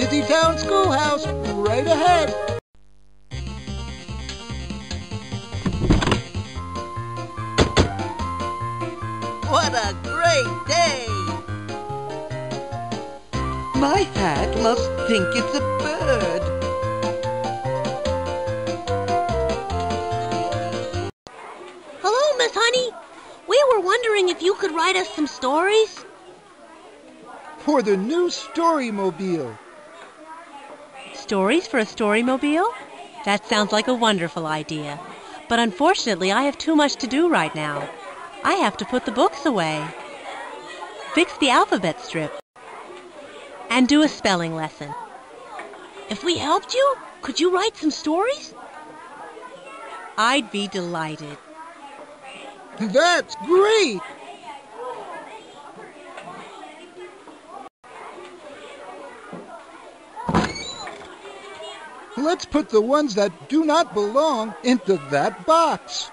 Busytown Schoolhouse, right ahead. What a great day! My hat must think it's a bird. Hello, Miss Honey. We were wondering if you could write us some stories. For the new Storymobile. Stories for a storymobile? That sounds like a wonderful idea. But unfortunately, I have too much to do right now. I have to put the books away, fix the alphabet strip, and do a spelling lesson. If we helped you, could you write some stories? I'd be delighted. That's great! Let's put the ones that do not belong into that box.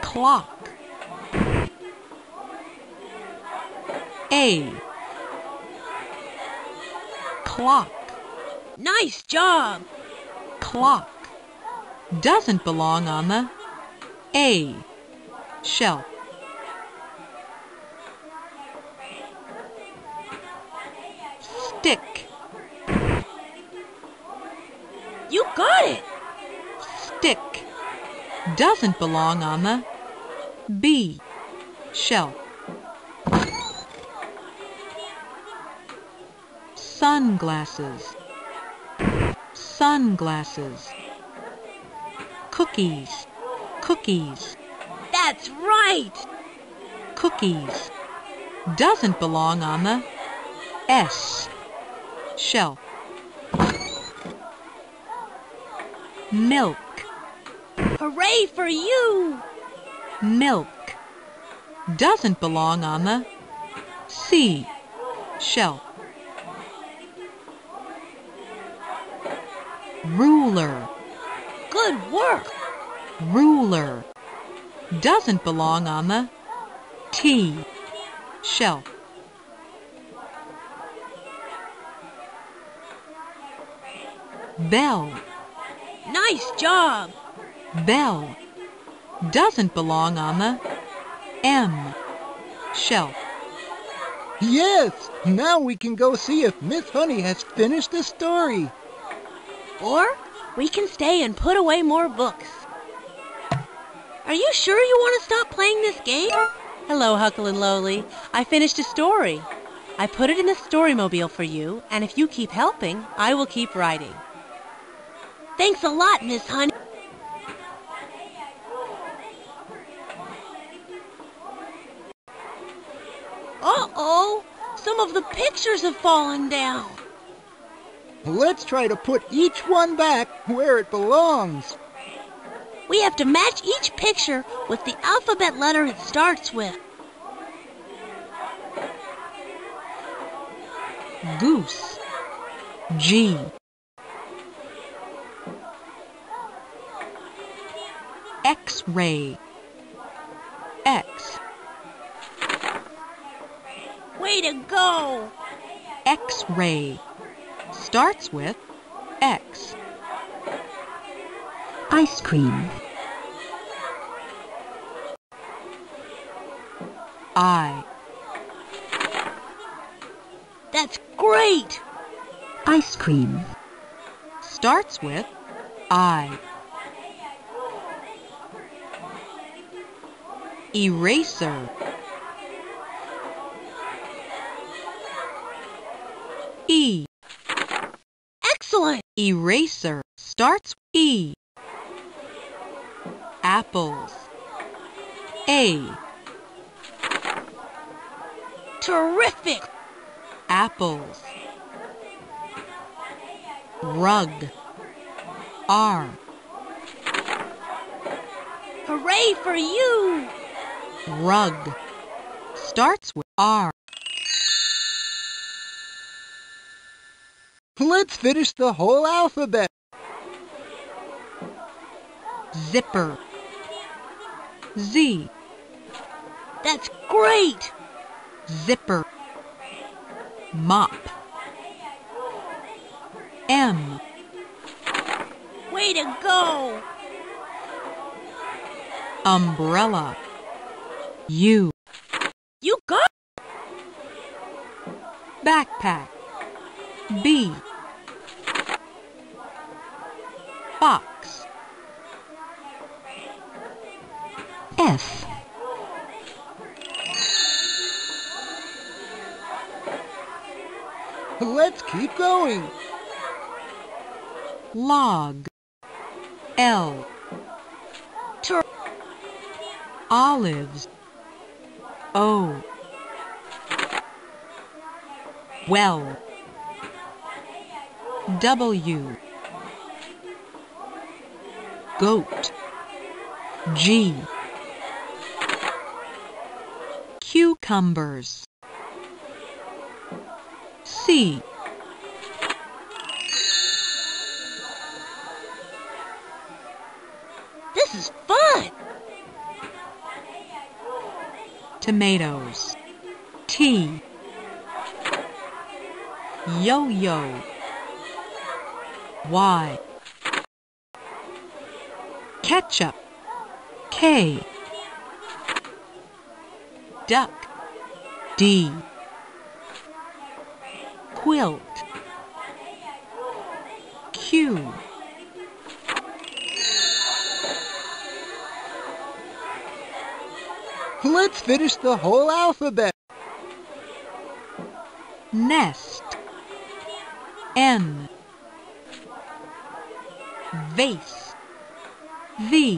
Clock. A. Clock. Nice job! Clock. Doesn't belong on the A shelf. Stick. You got it! Stick. Doesn't belong on the B shelf. Sunglasses. Sunglasses. Cookies. Cookies. That's right! Cookies. Doesn't belong on the S shelf. Milk. Hooray for you! Milk. Doesn't belong on the C shelf. Ruler. Good work! Ruler. Doesn't belong on the T shelf. Bell. Nice job! Bell. Doesn't belong on the M shelf. Yes, now we can go see if Miss Honey has finished the story. Or we can stay and put away more books. Are you sure you want to stop playing this game? Hello, Huckle and Lowly. I finished a story. I put it in the storymobile for you, and if you keep helping, I will keep writing. Thanks a lot, Miss Honey. Uh-oh! Some of the pictures have fallen down. Let's try to put each one back where it belongs. We have to match each picture with the alphabet letter it starts with. Goose. G. X-ray. X. Way to go! X-ray. Starts with X. Ice cream. I. That's great! Ice cream. Starts with I. Eraser. E. Excellent! Eraser starts E. Apples. A. Terrific! Apples. Rug. R. Hooray for you! Rug. Starts with R. Let's finish the whole alphabet. Zipper. Z. That's great! Zipper. mop M Way to go! umbrella U You got backpack. B. Box. F. Let's keep going. log. L. Tur- olives O well. W. Goat. G. Cucumbers. C tomatoes. T. Yo-yo. Y. Ketchup. K. Duck. D. Quilt. Q Let's finish the whole alphabet. nest. N. Vase. V.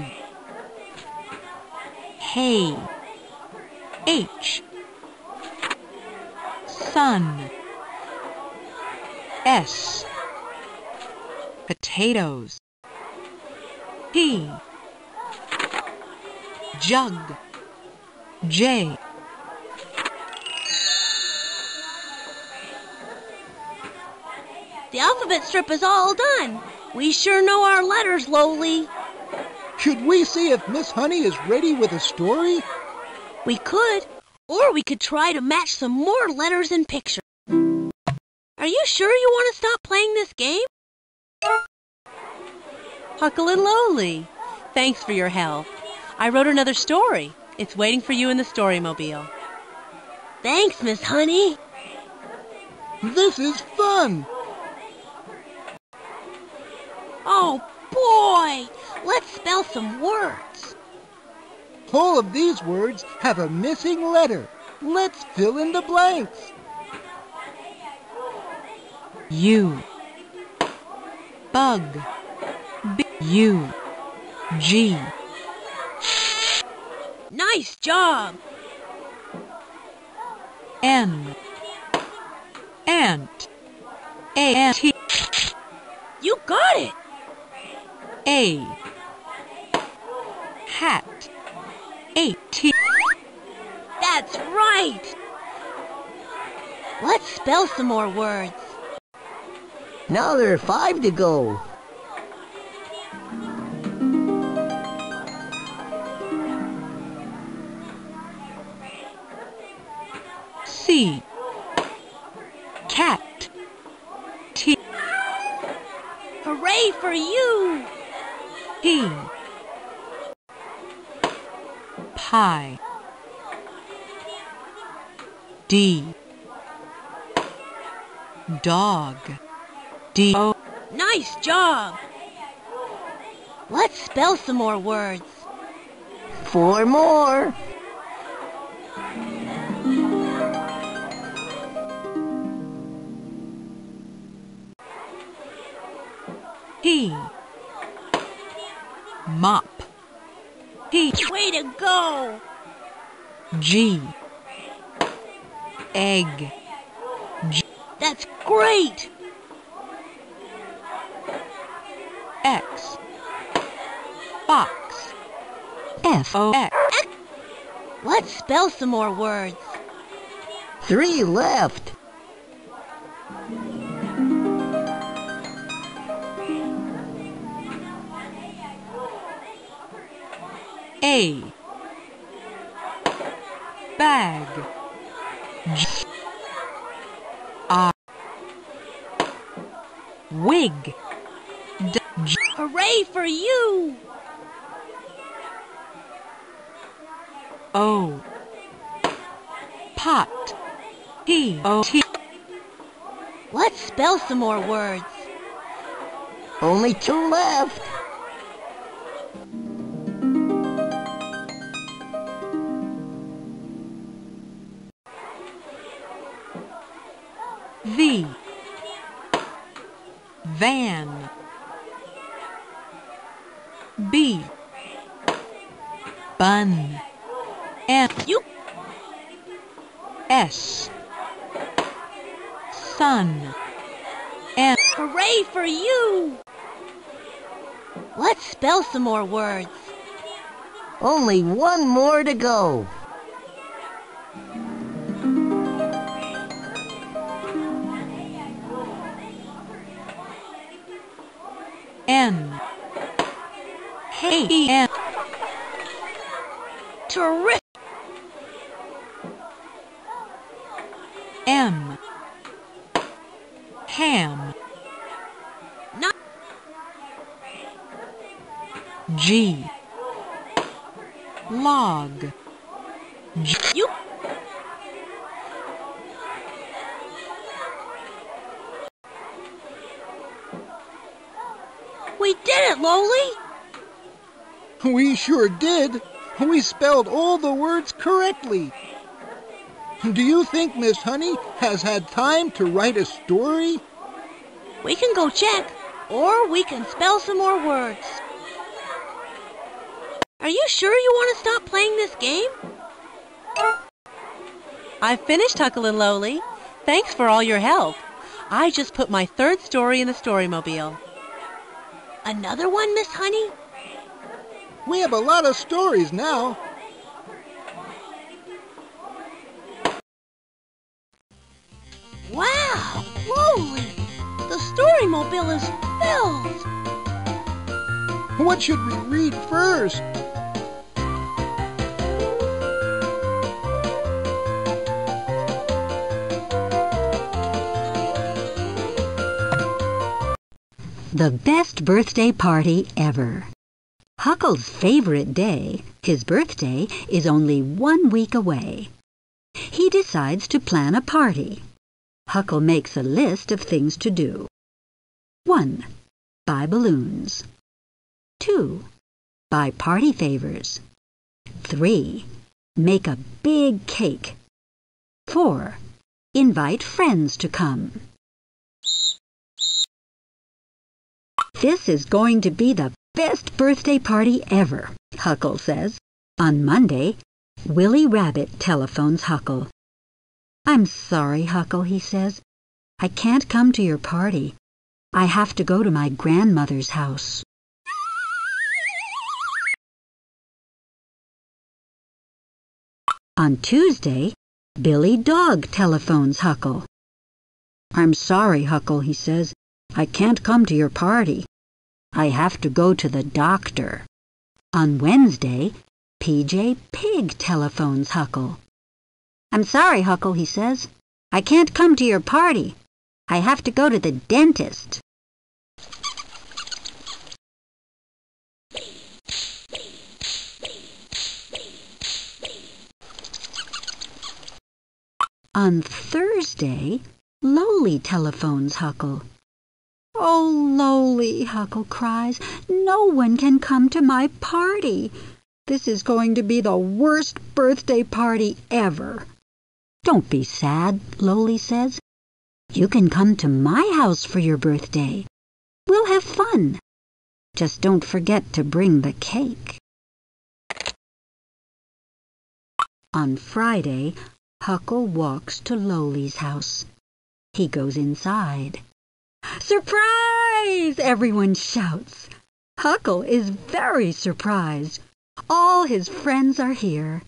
Hay. H. Sun. S. Potatoes. P. Jug J The alphabet strip is all done. We sure know our letters, Lowly. Should we see if Miss Honey is ready with a story? We could, or we could try to match some more letters and pictures. Are you sure you want to stop playing this game? Huckle and Lowly, thanks for your help. I wrote another story. It's waiting for you in the Storymobile. Thanks, Miss Honey. This is fun. Oh, boy! Let's spell some words. All of these words have a missing letter. Let's fill in the blanks. U bug B U G Nice job! N ant A N T You got it! A hat A T That's right! Let's spell some more words. Now there are five to go. C cat T Hooray for you! P pie D dog D O Nice job! Let's spell some more words. Four more. G egg G. That's great! X box F O X Let's spell some more words. Three left. A bag. J I wig. D J hooray for you! O pot. P O T. Let's spell some more words. Only two left. V. Van. B. Bun. N. You S. Sun. and hooray for you! Let's spell some more words. Only one more to go. M. Ham. Not G. Log. J- you. We did it, Lowly! We sure did. We spelled all the words correctly. Do you think Miss Honey has had time to write a story? We can go check, or we can spell some more words. Are you sure you want to stop playing this game? I've finished Huckle and Lowly. Thanks for all your help. I just put my third story in the Storymobile. Another one, Miss Honey? We have a lot of stories now. Storymobile is filled! What should we read first? The best birthday party ever. Huckle's favorite day, his birthday, is only one week away. He decides to plan a party. Huckle makes a list of things to do. 1. Buy balloons. 2. Buy party favors. 3. Make a big cake. 4. Invite friends to come. This is going to be the best birthday party ever, Huckle says. On Monday, Willie Rabbit telephones Huckle. I'm sorry, Huckle, he says. I can't come to your party. I have to go to my grandmother's house. On Tuesday, Billy Dog telephones Huckle. I'm sorry, Huckle, he says. I can't come to your party. I have to go to the doctor. On Wednesday, PJ Pig telephones Huckle. I'm sorry, Huckle, he says. I can't come to your party. I have to go to the dentist. On Thursday, Lowly telephones Huckle. Oh, Lowly, Huckle cries, no one can come to my party. This is going to be the worst birthday party ever. Don't be sad, Lowly says. You can come to my house for your birthday. We'll have fun. Just don't forget to bring the cake. On Friday, Huckle walks to Lowly's house. He goes inside. Surprise! Everyone shouts. Huckle is very surprised. All his friends are here.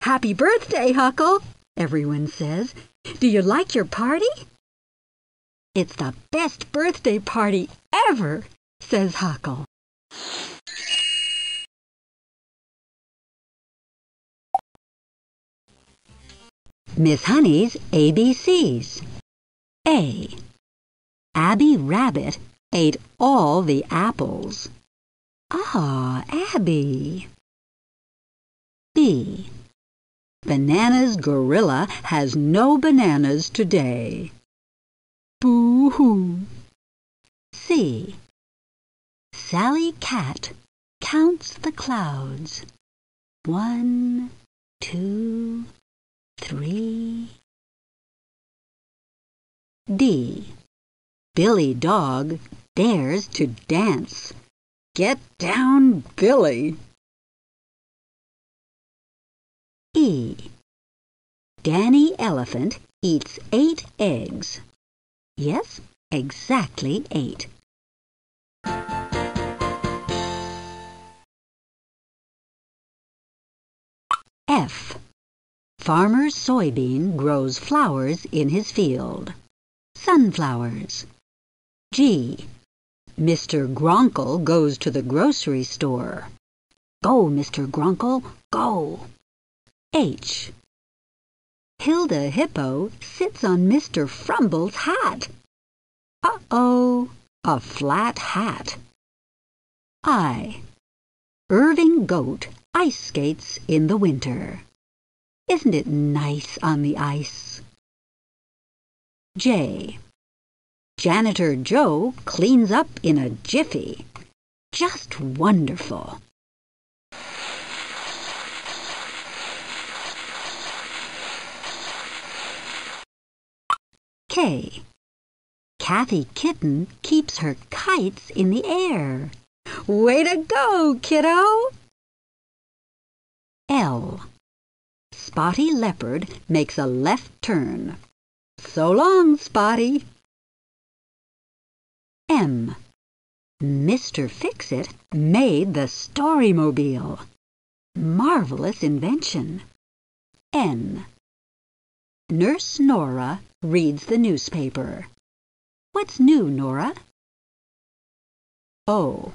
Happy birthday, Huckle, everyone says. Do you like your party? It's the best birthday party ever, says Huckle. Miss Honey's ABCs. A. Abby Rabbit ate all the apples. Ah, Abby. B. Bananas Gorilla has no bananas today. C. Sally Cat counts the clouds. One, two, three. D. Billy Dog dares to dance. Get down, Billy. E. Danny Elephant eats eight eggs. Yes, exactly eight. F. Farmer Soybean grows flowers in his field. Sunflowers. G. Mr. Gronkle goes to the grocery store. Go, Mr. Gronkle, go. H. Hilda Hippo sits on Mr. Frumble's hat. Uh-oh, a flat hat. I. Irving Goat ice skates in the winter. Isn't it nice on the ice? J. Janitor Joe cleans up in a jiffy. Just wonderful. K. Kathy Kitten keeps her kites in the air. Way to go, kiddo! L. Spotty Leopard makes a left turn. So long, Spotty. M. Mr. Fixit made the Storymobile. Marvelous invention. N. Nurse Nora reads the newspaper. What's new, Nora? Oh,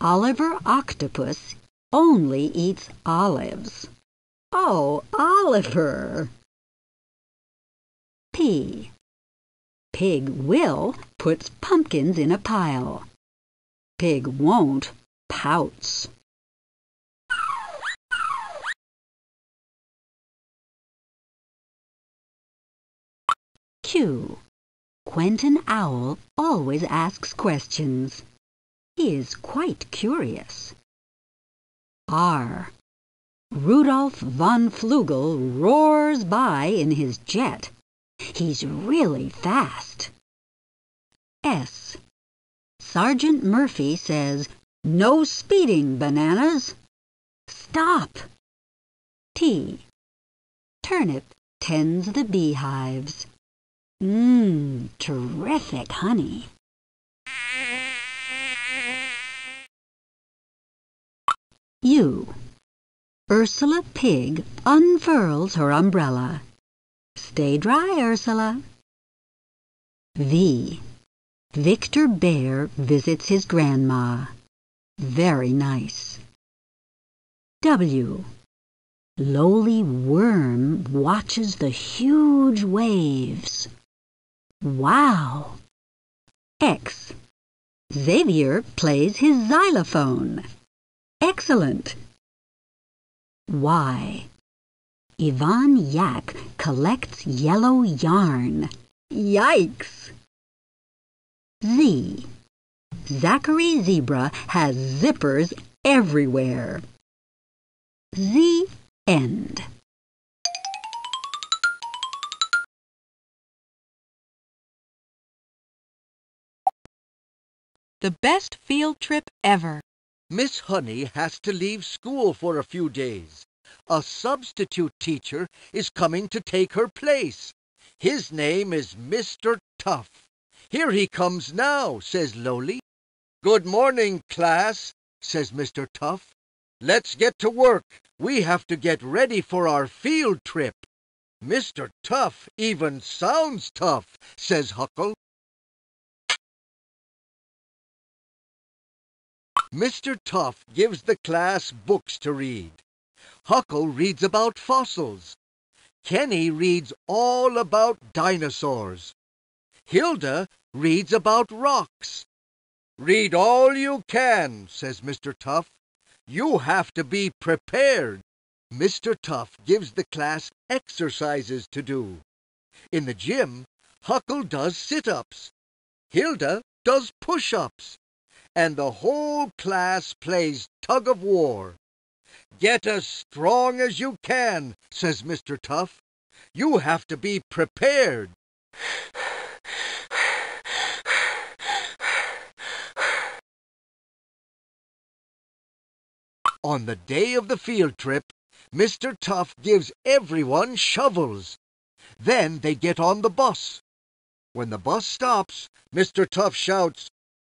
Oliver Octopus only eats olives. Oh, Oliver! P. Pig Will puts pumpkins in a pile. Pig Won't pouts. Q. Quentin Owl always asks questions. He is quite curious. R. Rudolph von Flugel roars by in his jet. He's really fast. S. Sergeant Murphy says, No speeding, bananas. Stop. T. Turnip tends the beehives. Mmm, terrific honey. U. Ursula Pig unfurls her umbrella. Stay dry, Ursula. V. Victor Bear visits his grandma. Very nice. W. Lowly Worm watches the huge waves. Wow! X. Xavier plays his xylophone. Excellent. Y. Ivan Yak collects yellow yarn. Yikes! Z. Zachary Zebra has zippers everywhere. The end. The best field trip ever. Miss Honey has to leave school for a few days. A substitute teacher is coming to take her place. His name is Mr. Tough. Here he comes now, says Lowly. Good morning, class, says Mr. Tough. Let's get to work. We have to get ready for our field trip. Mr. Tough even sounds tough, says Huckle. Mr. Tough gives the class books to read. Huckle reads about fossils. Kenny reads all about dinosaurs. Hilda reads about rocks. Read all you can, says Mr. Tough. You have to be prepared. Mr. Tough gives the class exercises to do. In the gym, Huckle does sit-ups. Hilda does push-ups. And the whole class plays tug of war. Get as strong as you can, says Mr. Tough. You have to be prepared. On the day of the field trip, Mr. Tough gives everyone shovels. Then they get on the bus. When the bus stops, Mr. Tough shouts,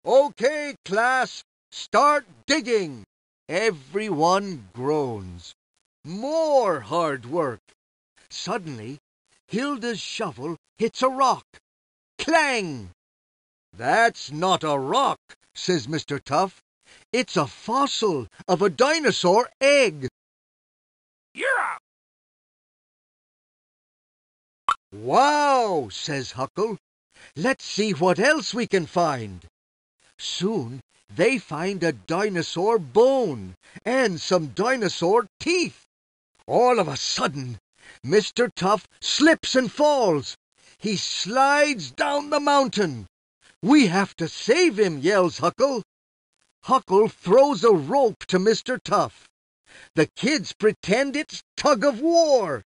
Okay, class, start digging. Everyone groans. More hard work. Suddenly, Hilda's shovel hits a rock. Clang! That's not a rock, says Mr. Tough. It's a fossil of a dinosaur egg. Yeah! Wow, says Huckle. Let's see what else we can find. Soon they find a dinosaur bone and some dinosaur teeth. All of a sudden, Mr. Tough slips and falls. He slides down the mountain. We have to save him, yells Huckle. Huckle throws a rope to Mr. Tough. The kids pretend it's tug of war.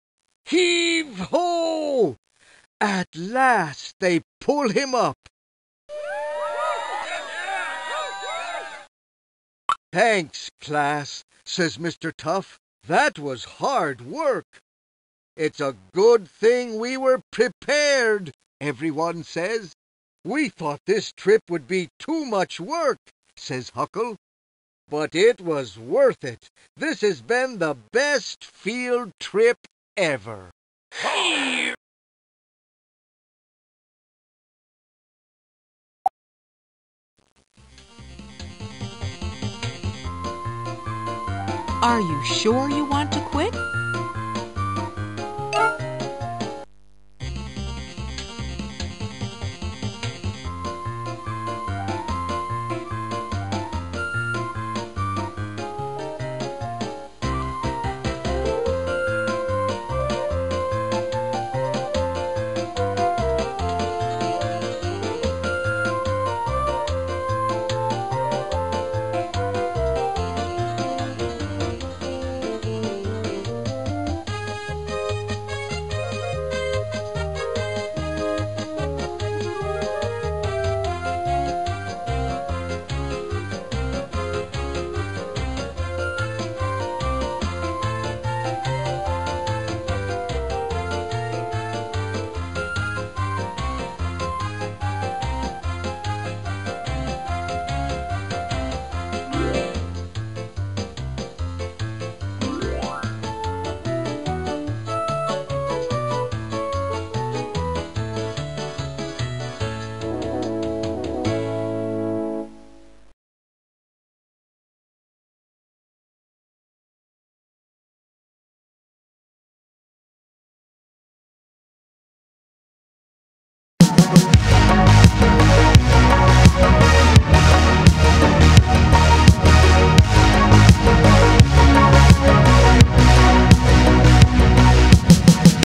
Heave ho! At last they pull him up. Thanks, class, says Mr. Tough. That was hard work. It's a good thing we were prepared, everyone says. We thought this trip would be too much work, says Huckle. But it was worth it. This has been the best field trip ever. Are you sure you want to quit?